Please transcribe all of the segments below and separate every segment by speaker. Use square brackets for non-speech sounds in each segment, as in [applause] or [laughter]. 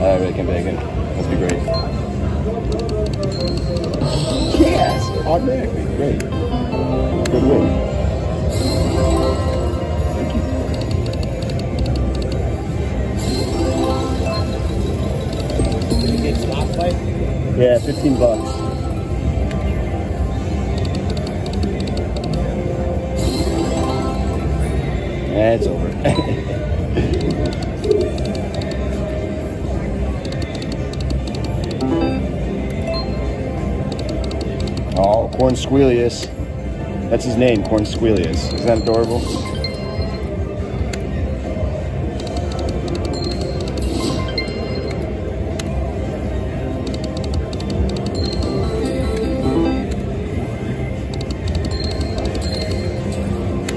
Speaker 1: All right, bacon, bacon. Must be great. Yes, automatically. Great. Good win.
Speaker 2: Get stop fight.
Speaker 1: Yeah, 15 bucks. Yeah, it's over. [laughs] Corn Squelius. That's his name, Corn Squelius. Isn't that adorable?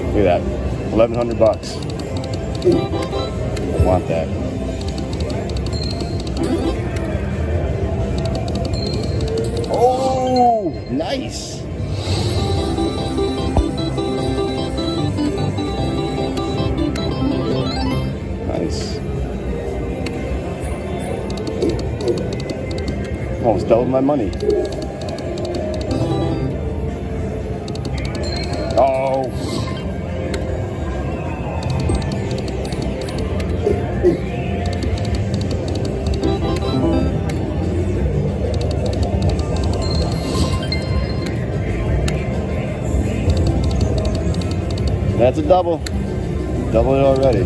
Speaker 1: Look at that. 1100 bucks. I want that. Nice. Nice. Almost doubled my money. That's a double. Double it already.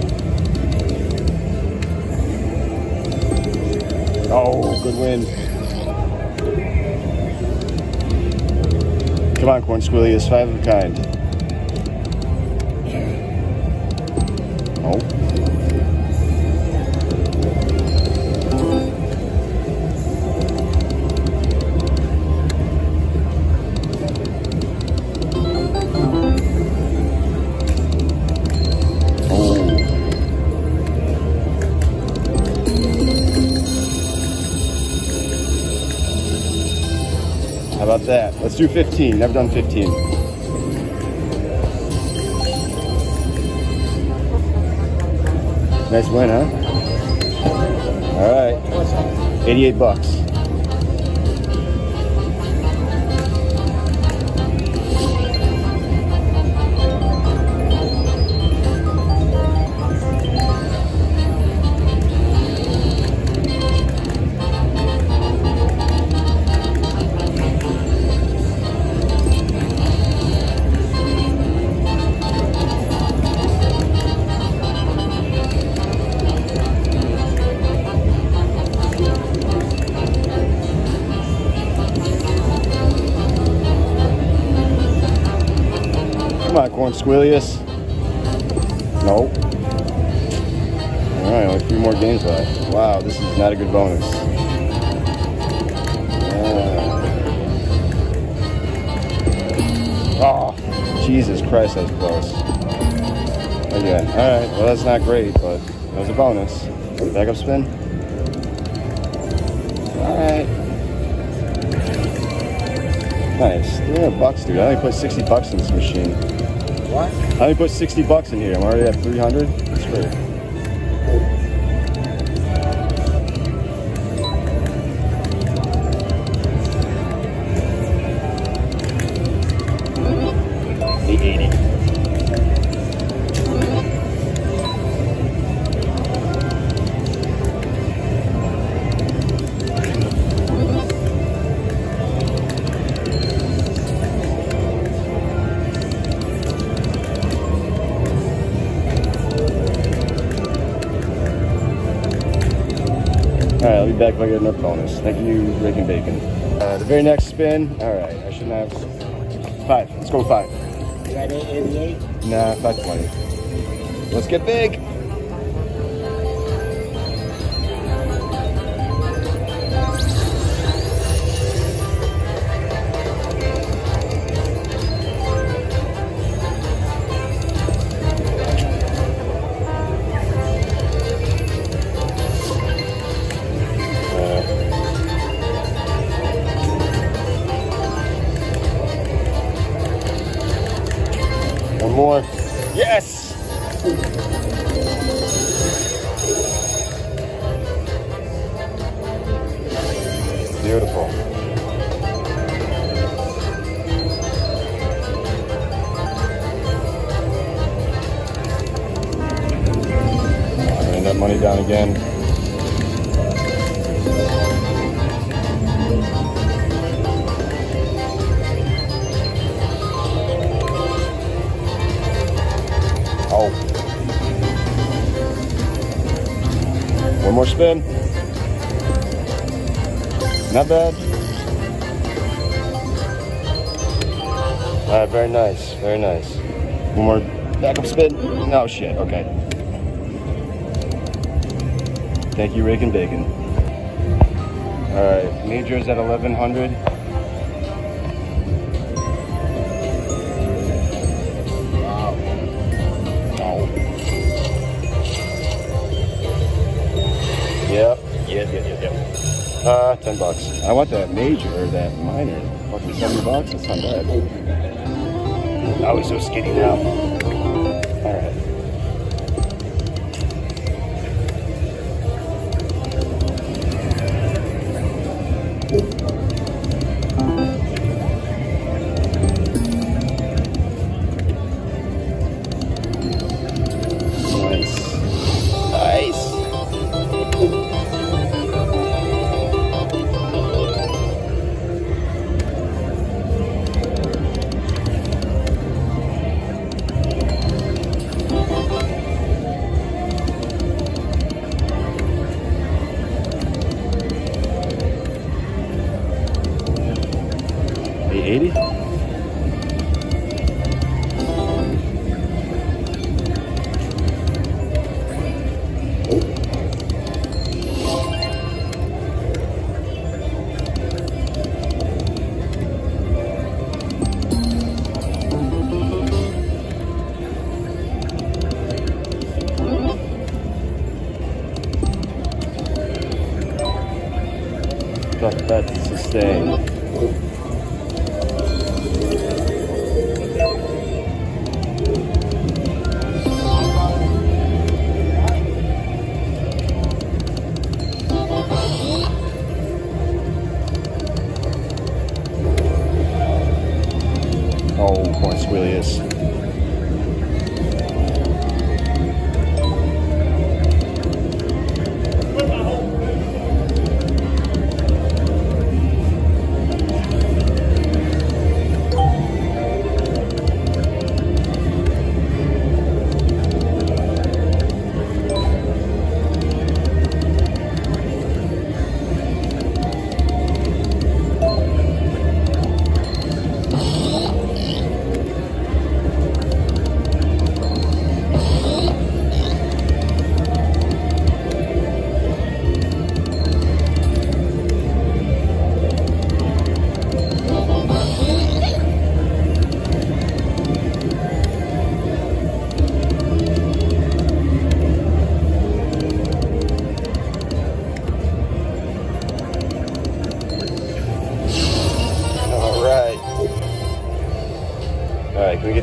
Speaker 1: Oh, good win. Come on, Corn Squillius, five of a kind. That? Let's do 15. Never done 15. Nice win, huh? All right. 88 bucks. Squillius. Nope. All right, only three more games left. Wow, this is not a good bonus. Oh, Jesus Christ, that's close. Again. All right, well, that's not great, but that was a bonus. Backup spin. All right. Nice. 300 bucks, dude. I only put 60 bucks in this machine.
Speaker 2: What?
Speaker 1: I only put 60 bucks in here. I'm already at 300. That's great. All right, I'll be back if I get enough bonus. Thank you, Rick and Bacon. Uh, the very next spin. All right, I shouldn't have five. Let's go with five.
Speaker 2: You got 88?
Speaker 1: Nah, five twenty. Let's get big. Not bad. All right, very nice, very nice. One more backup spin. No shit, okay. Thank you, Rick and Bacon. All right, majors at 1100. 10 bucks. I want that major, or that minor. Fucking 70 bucks? That's not bad. Oh, he's so skinny now.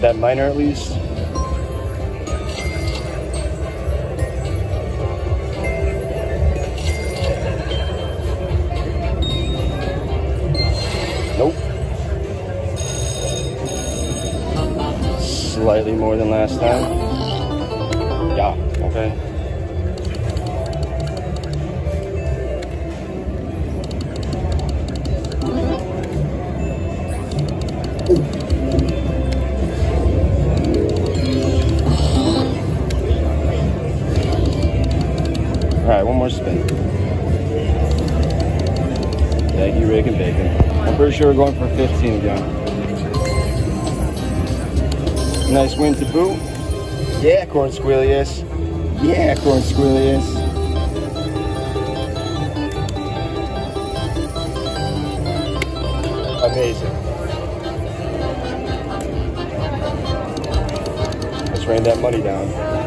Speaker 1: That minor at least? Nope. Slightly more than last time. Sure we're going for 15 again. Nice win to boot. Yeah, Corn Squilius. Yeah, Corn Squilius. Amazing. Let's rain that money down.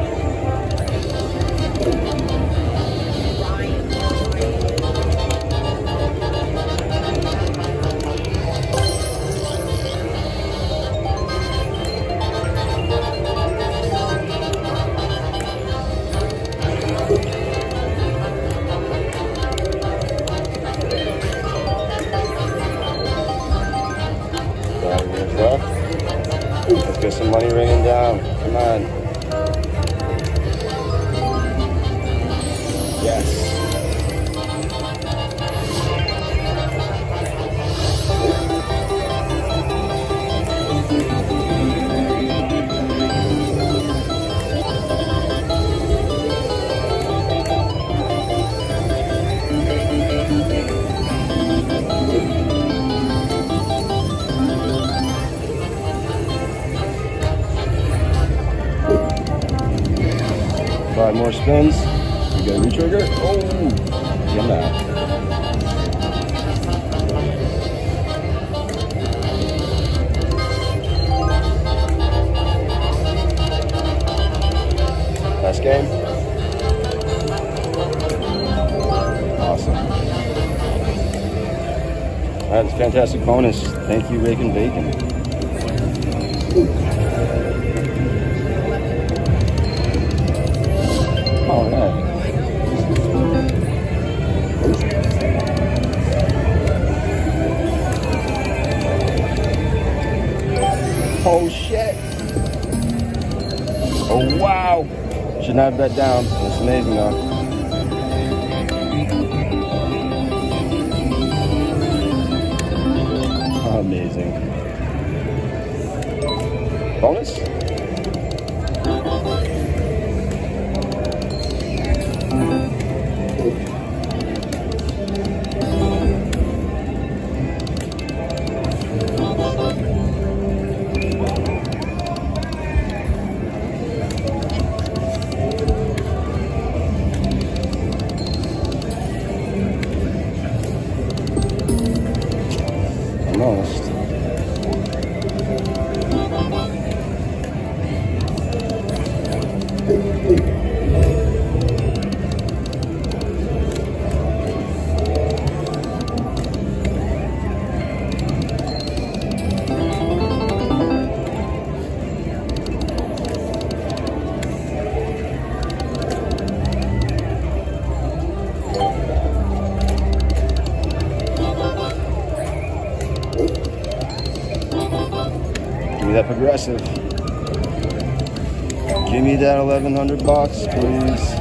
Speaker 1: Five more spins. We got a retrigger. Oh, get that. Last game. Awesome. That's a fantastic bonus. Thank you, Bacon Bacon. Not bet down. That's amazing though. Amazing. Bonus? Give me that. Give me that 1100 bucks, please.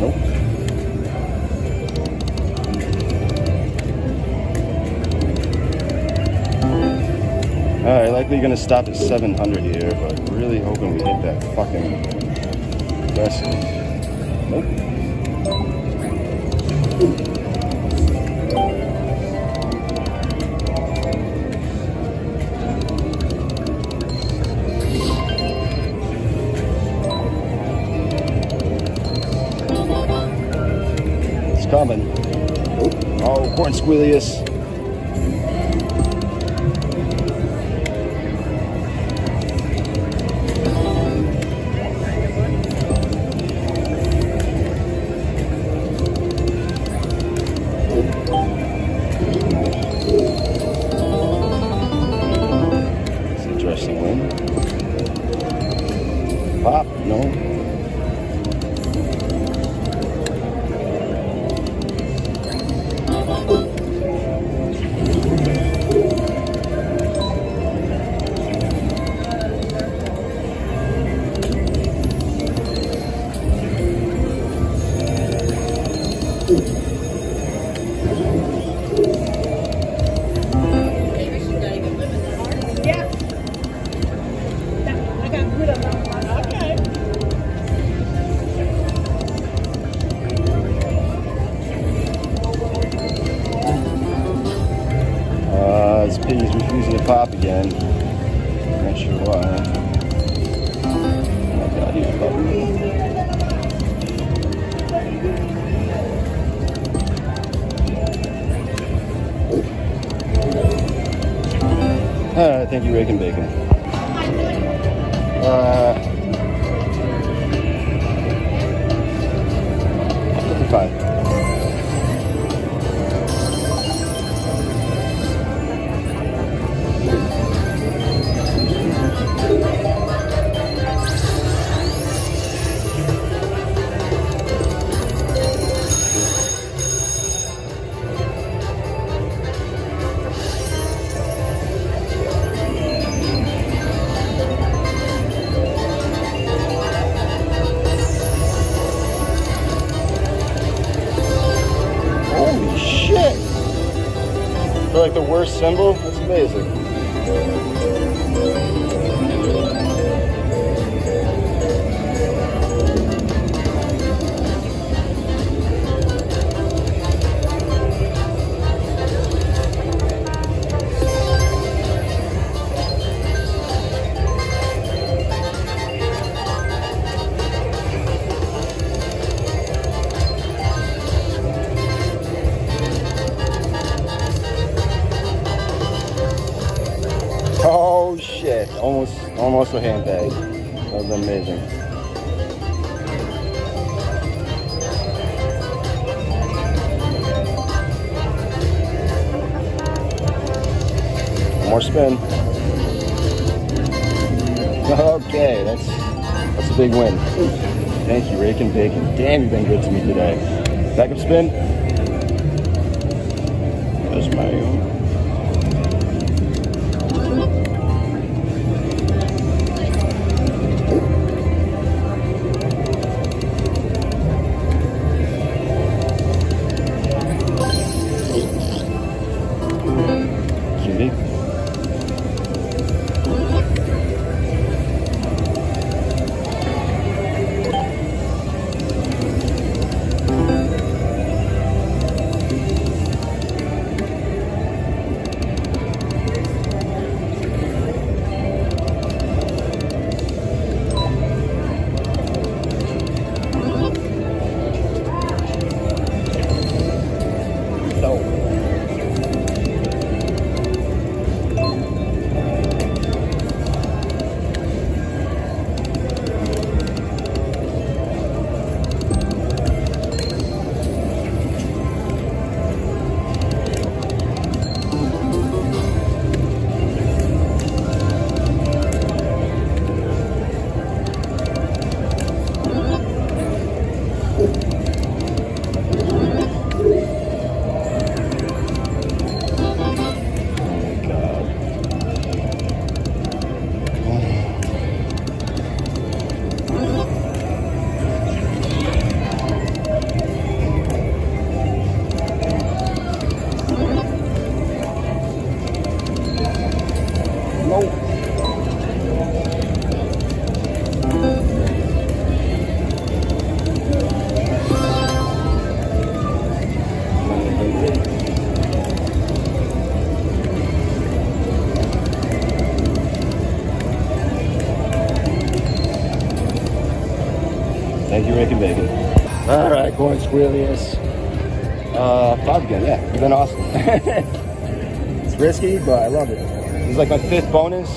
Speaker 1: Nope. Alright, likely gonna stop at 700 here, but really hoping we hit that fucking progressive. Nope. Squilius. Worst symbol? Also a handbag. That was amazing. One more spin. [laughs] Okay, that's that's a big win. Thank you, Rake and Bacon. Damn, you've been good to me today. Backup spin. There's Mario. Cutie. Right, going squealius. Uh, five again, yeah, it's been awesome. [laughs] it's risky, but I love it. Is like my fifth bonus.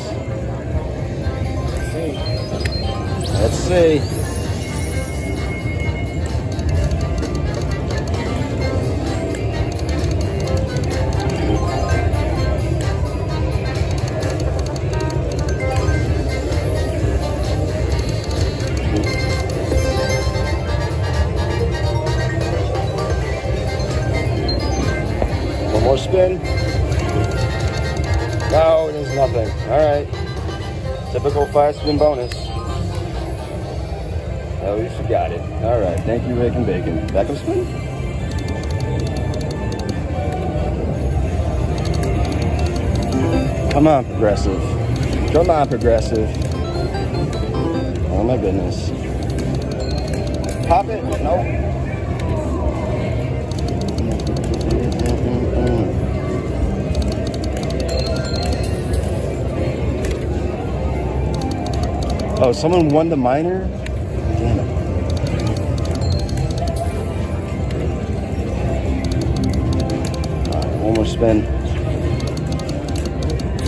Speaker 1: Let's see. One five spin bonus. At least you got it. All right. Thank you, Rick and Bacon. Backup spin. Come on, progressive. Come on, progressive. Oh my goodness. Pop it. Nope. Oh, someone won the minor? Damn it. Alright, one more spin.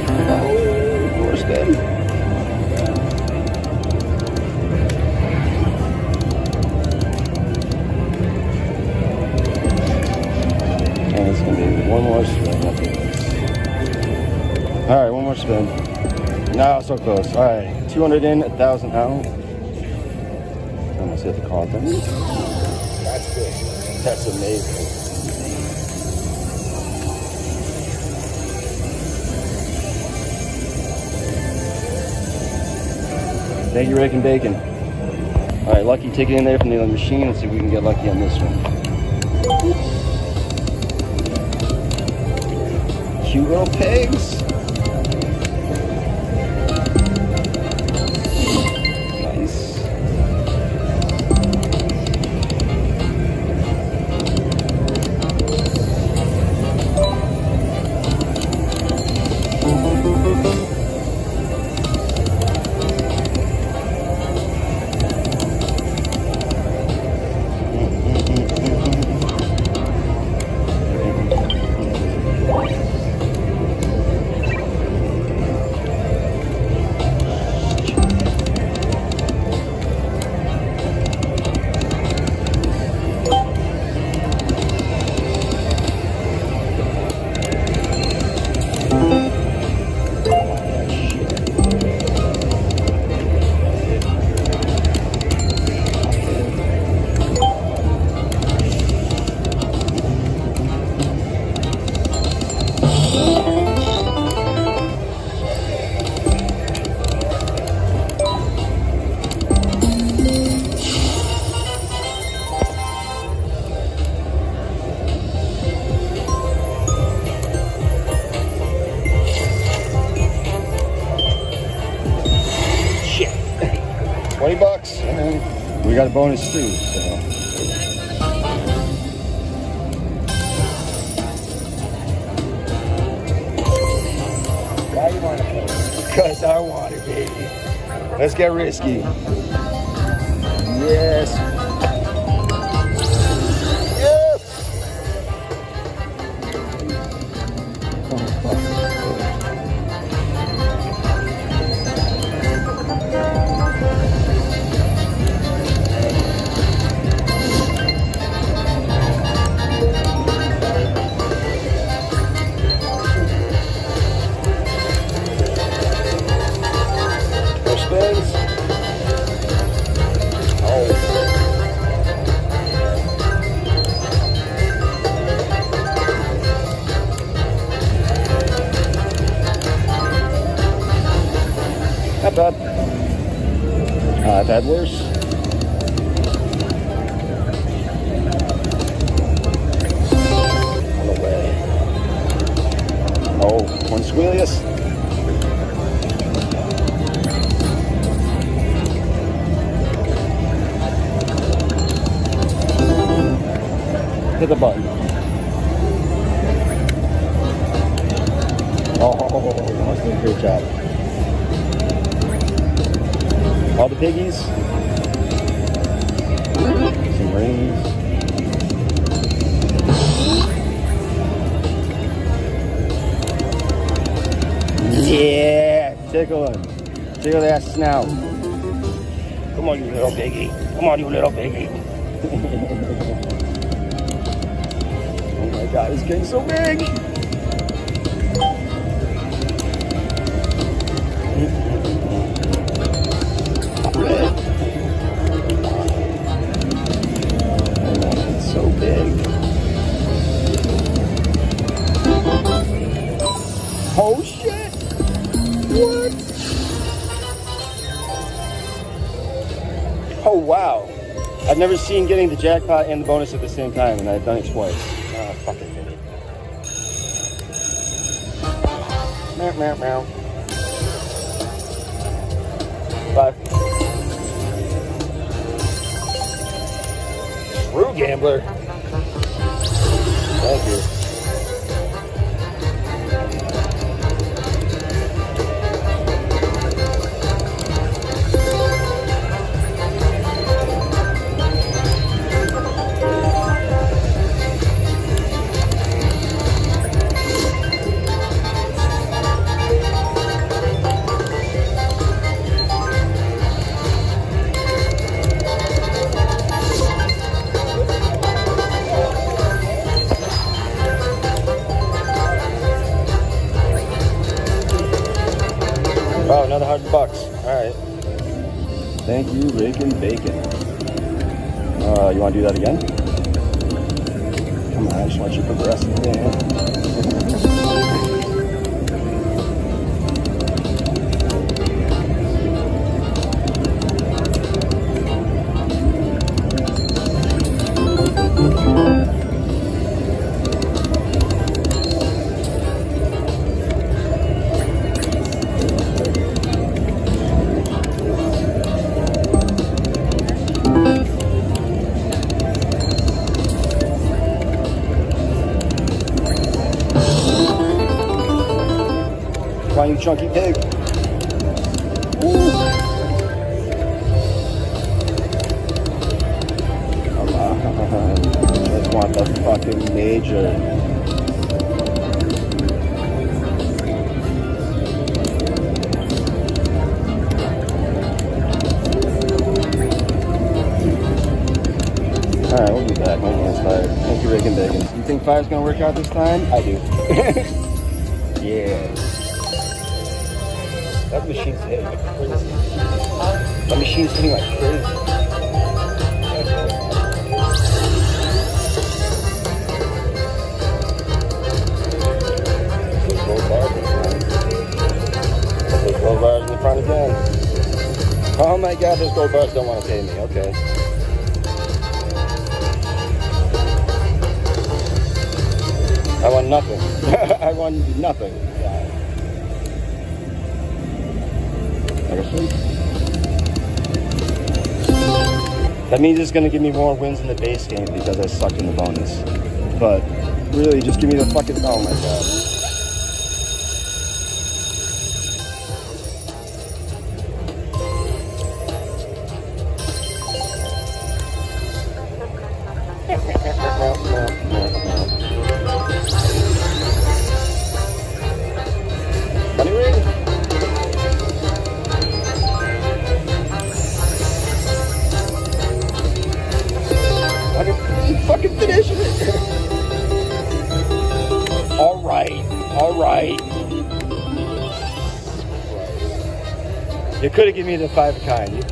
Speaker 1: Oh, one more spin. And it's gonna be one more spin. Alright, one more spin. No, so close. All right, 200 in, 1,000 out. I almost hit the call thing.
Speaker 2: That's good.
Speaker 1: That's amazing. Thank you, Rick and Bacon. All right, lucky ticket in there from the other machine. Let's see if we can get lucky on this one. Cute little pigs. Bonus too, so. Because I want it, baby. Let's get risky. Tickle him. Tickle that snout. Come on, you little piggy. Come on, you little piggy. [laughs] oh my god, it's getting so big. Never seen getting the jackpot and the bonus at the same time, and I've done it twice. Ah, fucking idiot. Meow meow meow. Five. True gambler. Thank you. Chunky pig. Eh. Ooh. Come on. [laughs] Want the fucking major. Alright, we'll be back. My hands tired. Thank you, Rick and Bacon. You think five's gonna work out this time? I I won nothing. [laughs] I won nothing. That means it's gonna give me more wins in the base game because I sucked in the bonus. But really, just give me the fucking. Oh my god. Me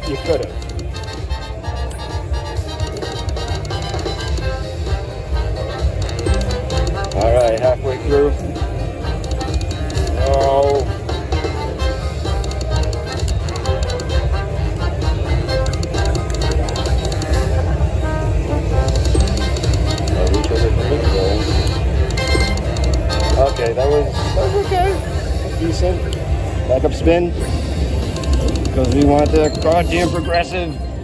Speaker 1: want the goddamn progressive.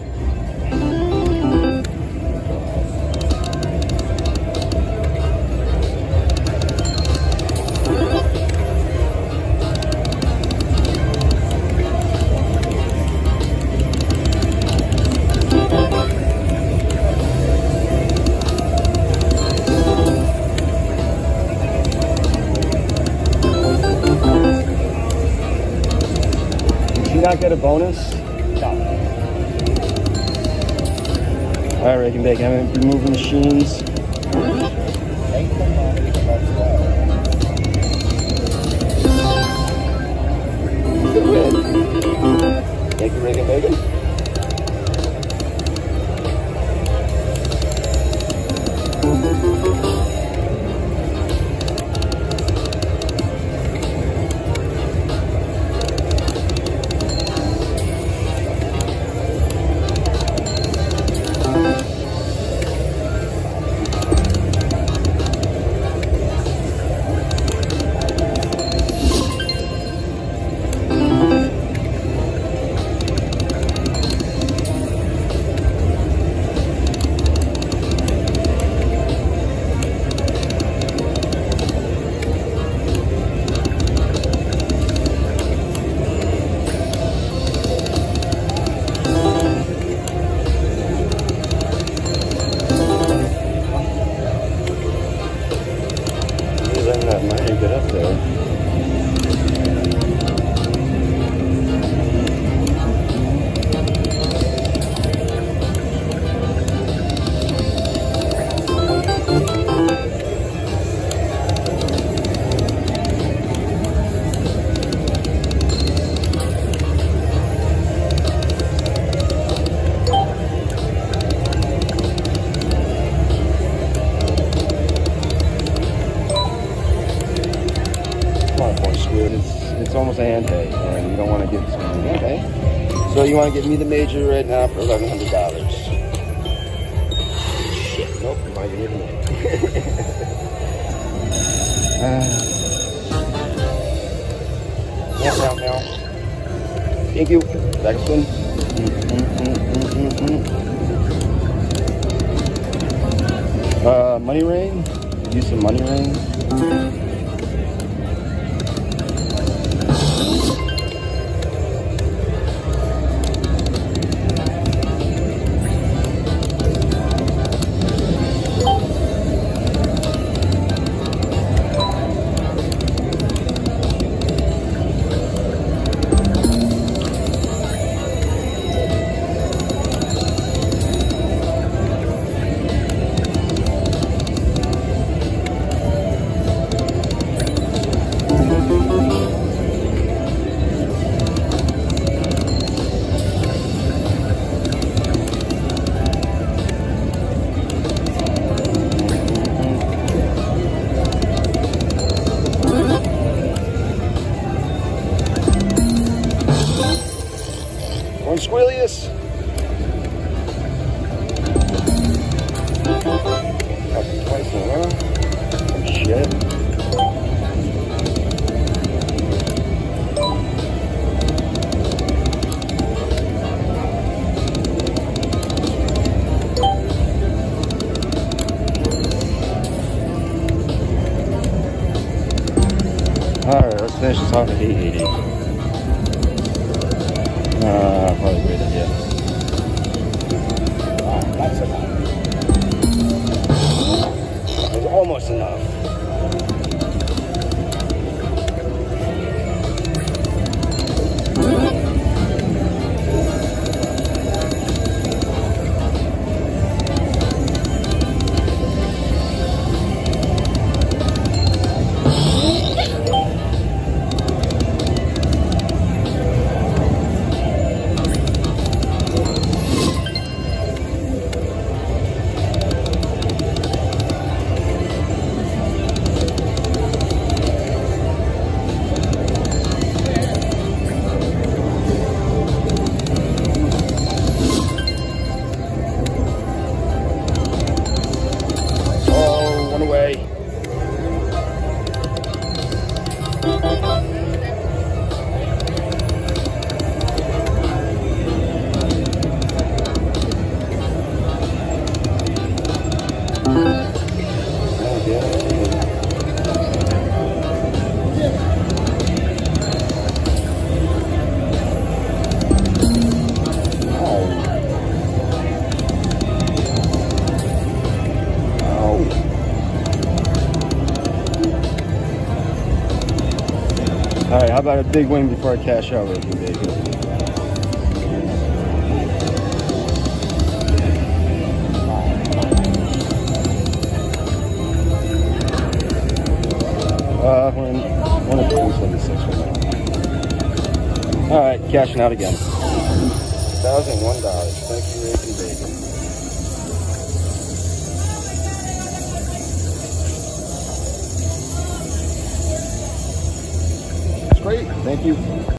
Speaker 1: Get a bonus? No. All right, and Bacon, I'm gonna remove the machines. Want to give me the major right now for eleven hundred dollars. Shit, nope, you want to me the Meow, meow, meow. Thank you. Mm, mm, mm, mm. Uh, money rain. Use some money rain. Finish this off at 880. Uh, probably a great idea.
Speaker 2: That's enough.
Speaker 1: It was almost enough. All right, a big win before I cash out real quick, baby. Uh, we're in one right now. All right, cashing out again. $1,001. Thank you.